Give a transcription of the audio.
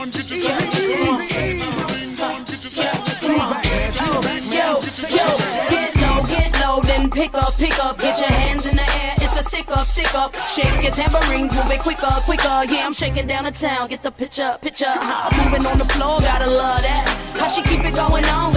Yo, yo, get low, get low, then pick up, pick up, get your hands in the air. It's a stick up, stick up. Shake your tambourines, move it quicker, quicker. Yeah, I'm shaking down the town. Get the picture, picture. How I'm moving on the floor, gotta love that. How she keep it going on.